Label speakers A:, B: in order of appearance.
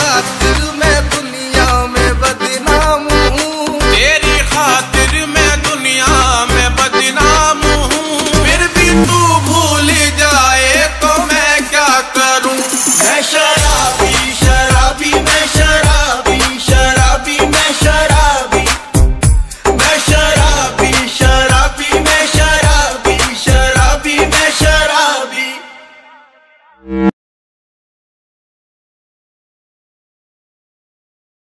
A: खातिर मैं तुम